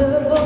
impossible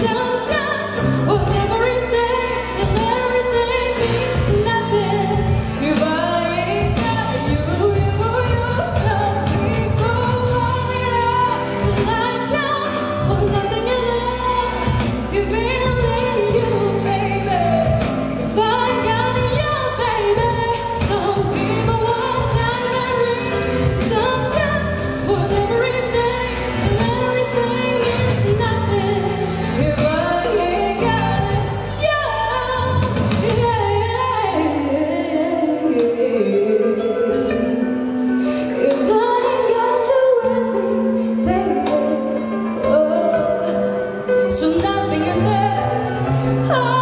sometimes So nothing in this.